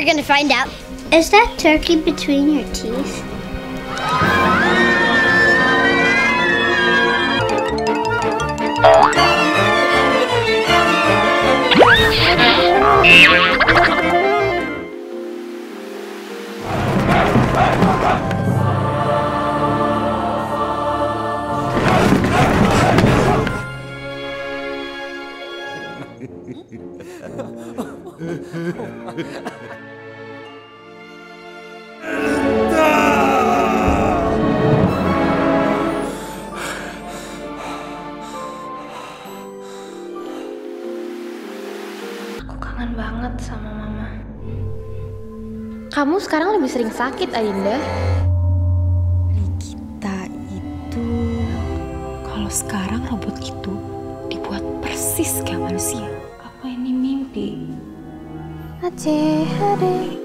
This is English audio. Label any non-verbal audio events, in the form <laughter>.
you're gonna find out. Is that turkey between your teeth? <laughs> kangen banget sama mama. Kamu sekarang lebih sering sakit, Ayunda. Kita itu kalau sekarang robot itu dibuat persis kayak manusia. Apa ini mimpi? Aceh, Ade.